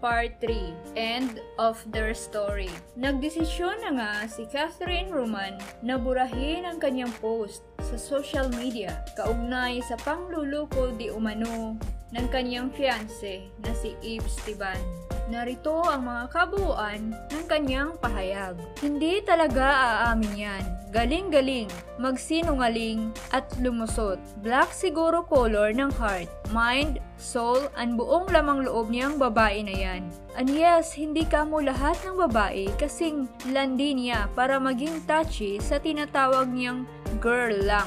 Part 3 End of their story Nagdesisyon na nga si Catherine Roman na burahin ang kanyang post sa social media kaugnay sa pangluluko di umano ng kanyang fiance na si Eve Esteban. Narito ang mga kabuuan ng kanyang pahayag. Hindi talaga aamin yan. Galing-galing, magsinungaling, at lumusot. Black siguro color ng heart, mind, soul, and buong lamang loob niyang babae na yan. And yes, hindi ka mo lahat ng babae kasing landi niya para maging touchy sa tinatawag niyang girl lang.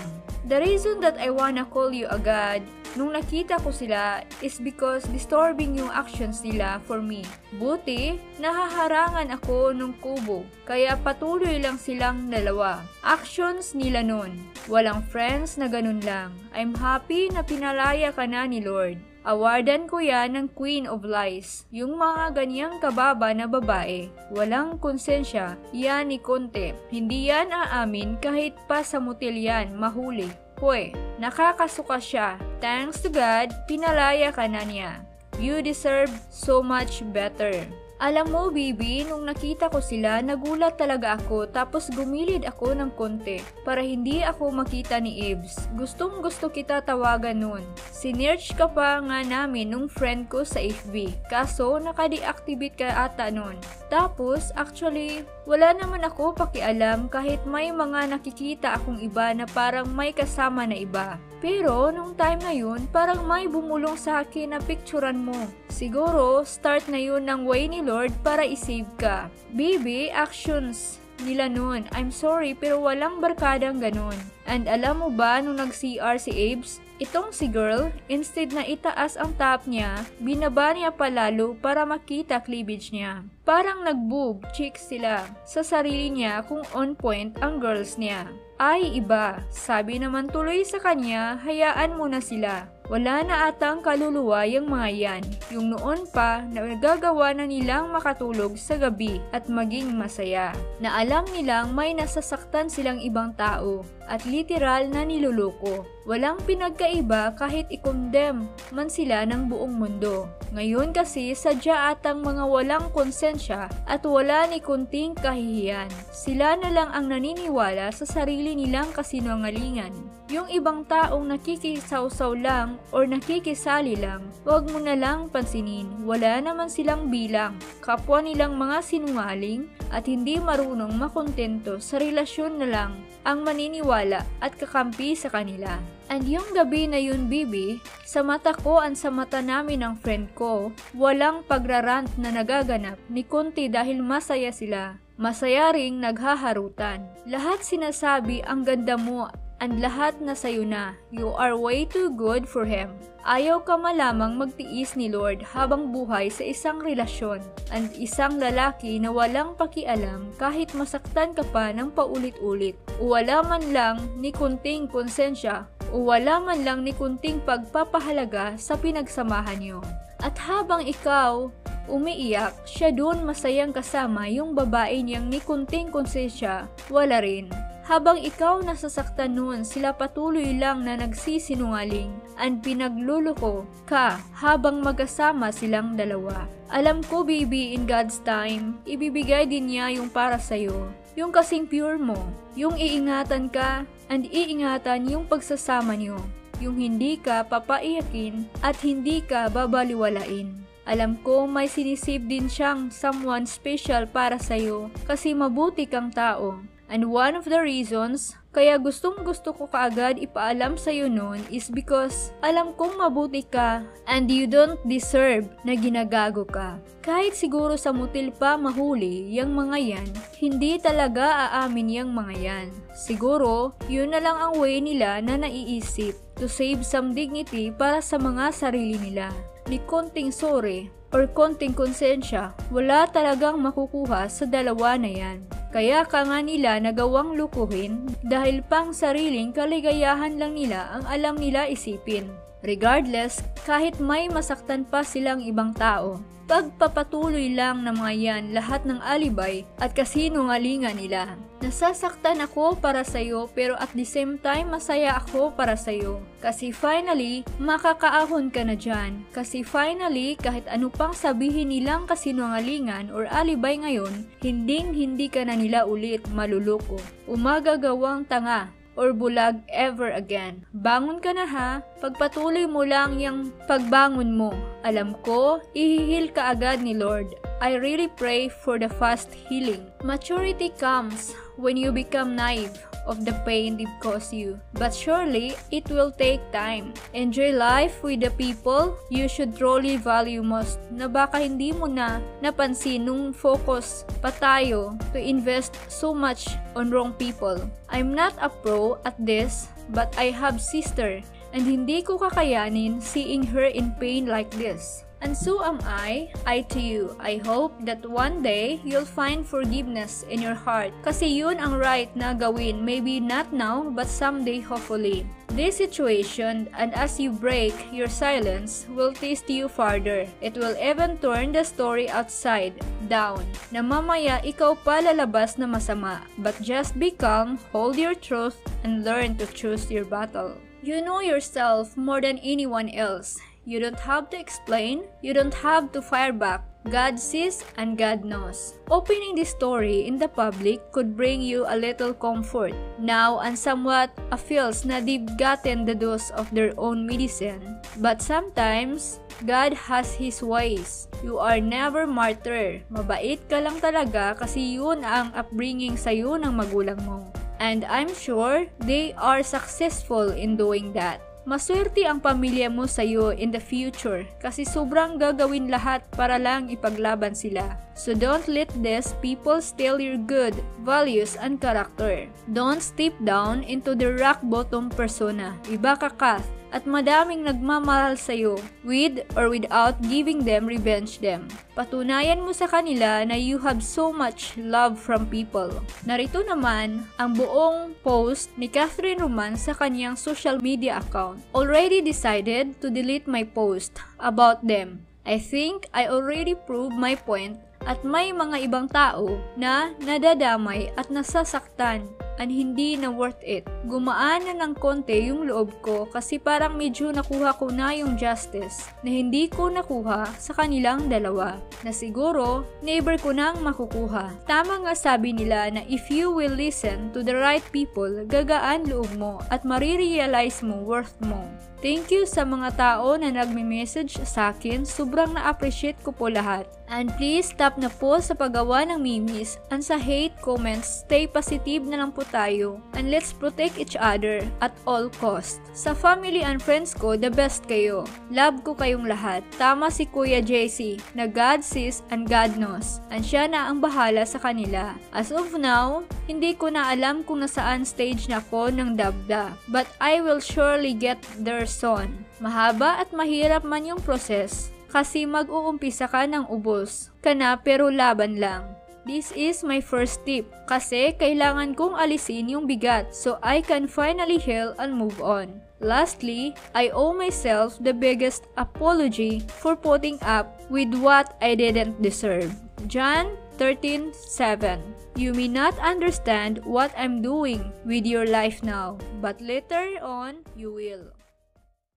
The reason that I wanna call you agad nung nakita ko sila is because disturbing yung actions nila for me. Buti, nahaharangan ako nung kubo, kaya patuloy lang silang dalawa. Actions nila nun. Walang friends na ganun lang. I'm happy na pinalaya ka na ni Lord. Awardan ko yan ng Queen of Lies. Yung mga ganyang kababa na babae, walang konsensya, yan ni Conte. Hindi yan aamin kahit pa sa mutil yan, mahuli. Pwe, nakakasuka siya. Thanks to God, pinalaya ka na niya. You deserve so much better. Alam mo, Bibi, nung nakita ko sila, nagulat talaga ako tapos gumilid ako ng konti para hindi ako makita ni Ibs. Gustong gusto kita tawagan nun. Sinearch ka pa nga namin nung friend ko sa FB. Kaso, naka-deactivate ka ata nun. Tapos, actually, wala naman ako pakialam kahit may mga nakikita akong iba na parang may kasama na iba. Pero, nung time na yun, parang may bumulong sa akin na picturean mo. Siguro, start na yun ng way ni Lord para isave ka. Baby, actions nila nun. I'm sorry pero walang barkadang ganun. And alam mo ba nung nag-CR si Abes, itong si girl, instead na itaas ang top niya, binaba niya palalo para makita cleavage niya. Parang nagboob chicks sila sa sarili niya kung on point ang girls niya. Ay iba, sabi naman tuloy sa kanya, hayaan mo na sila. Wala na atang kaluluwa yung mga yan. Yung noon pa na nagagawa na nilang makatulog sa gabi at maging masaya. Na alam nilang may nasasaktan silang ibang tao at literal na niluloko. Walang pinagkaiba kahit ikondem man sila ng buong mundo. Ngayon kasi sadya atang mga walang konsensya at wala ni kunting kahihiyan. Sila na lang ang naniniwala sa sarili nilang kasinungalingan. Yung ibang taong nakikisawsaw lang or nakikisali lang, wag mo na lang pansinin. Wala naman silang bilang. Kapwa nilang mga sinungaling at hindi marunong makontento sa relasyon na lang ang maniniwala at kakampi sa kanila. And yung gabi na yun, Bibi, sa mata ko at sa mata namin ng friend ko, walang pagrarant na nagaganap ni Kunti dahil masaya sila. Masaya ring naghaharutan. Lahat sinasabi ang ganda mo and lahat na sayo na. You are way too good for him. Ayaw ka malamang magtiis ni Lord habang buhay sa isang relasyon and isang lalaki na walang pakialam kahit masaktan ka pa ng paulit-ulit. Wala man lang ni kunting konsensya wala man lang ni kunting pagpapahalaga sa pinagsamahan niyo. At habang ikaw umiiyak, siya doon masayang kasama yung babae niyang ni kunting konsensya, wala rin. Habang ikaw nasasaktan noon, sila patuloy lang na nagsisinungaling and pinagluluko ka habang magkasama silang dalawa. Alam ko, baby, in God's time, ibibigay din niya yung para sa'yo. Yung kasing pure mo. Yung iingatan ka and iingatan yung pagsasama niyo. Yung hindi ka papaiyakin at hindi ka babaliwalain. Alam ko may sinisave din siyang someone special para sa'yo kasi mabuti kang tao. And one of the reasons kaya gustong gusto ko kaagad ipaalam sa iyo noon is because alam kong mabuti ka and you don't deserve na ginagago ka. Kahit siguro sa mutil pa mahuli yung mga yan, hindi talaga aamin yung mga yan. Siguro, yun na lang ang way nila na naiisip to save some dignity para sa mga sarili nila. Ni konting sorry or konting konsensya, wala talagang makukuha sa dalawa na yan. Kaya ka nga nila nagawang lukuhin dahil pang sariling kaligayahan lang nila ang alam nila isipin. Regardless, kahit may masaktan pa silang ibang tao, Pagpapatuloy lang ng mga yan lahat ng alibay at kasinungalingan nila. Nasasaktan ako para sa'yo pero at the same time masaya ako para sa'yo. Kasi finally, makakaahon ka na dyan. Kasi finally, kahit ano pang sabihin nilang kasinungalingan or alibay ngayon, hinding hindi ka na nila ulit maluluko. Umagagawang tanga or bulag ever again. Bangon ka na ha, pagpatuloy mo lang yung pagbangon mo. Alam ko, ihihil ka agad ni Lord. I really pray for the fast healing. Maturity comes when you become naive of the pain they've caused you. But surely, it will take time. Enjoy life with the people you should truly value most na baka hindi mo na napansin nung focus pa tayo to invest so much on wrong people. I'm not a pro at this, but I have sister and hindi ko kakayanin seeing her in pain like this. And so am I, I to you. I hope that one day you'll find forgiveness in your heart. Kasi yun ang right na gawin. Maybe not now, but someday hopefully. This situation, and as you break your silence, will taste you farther. It will even turn the story outside down. Na mamaya ikaw pa lalabas na masama. But just be calm, hold your truth, and learn to choose your battle. You know yourself more than anyone else. You don't have to explain, you don't have to fire back. God sees and God knows. Opening this story in the public could bring you a little comfort. Now, and somewhat a feels na they've gotten the dose of their own medicine. But sometimes, God has His ways. You are never martyr. Mabait ka lang talaga kasi yun ang upbringing sa'yo ng magulang mo. And I'm sure they are successful in doing that. Maswerte ang pamilya mo sa iyo in the future kasi sobrang gagawin lahat para lang ipaglaban sila. So don't let these people steal your good values and character. Don't step down into the rock bottom persona. Iba ka ka at madaming nagmamahal sa iyo with or without giving them revenge them. Patunayan mo sa kanila na you have so much love from people. Narito naman ang buong post ni Catherine Roman sa kanyang social media account. Already decided to delete my post about them. I think I already proved my point at may mga ibang tao na nadadamay at nasasaktan and hindi na worth it. Gumaan na ng konti yung loob ko kasi parang medyo nakuha ko na yung justice na hindi ko nakuha sa kanilang dalawa na siguro neighbor ko nang makukuha. Tama nga sabi nila na if you will listen to the right people, gagaan loob mo at marirealize mo worth mo. Thank you sa mga tao na nagme-message sa akin. Sobrang na-appreciate ko po lahat. And please stop na po sa paggawa ng memes and sa hate comments. Stay positive na lang po tayo. And let's protect each other at all cost. Sa family and friends ko, the best kayo. Love ko kayong lahat. Tama si Kuya JC na God sees and God knows. And siya na ang bahala sa kanila. As of now, hindi ko na alam kung nasaan stage na ako ng dabda. But I will surely get there soon. Mahaba at mahirap man yung process kasi mag-uumpisa ka ng ubos ka na pero laban lang. This is my first tip kasi kailangan kong alisin yung bigat so I can finally heal and move on. Lastly, I owe myself the biggest apology for putting up with what I didn't deserve. John 13:7 You may not understand what I'm doing with your life now, but later on you will.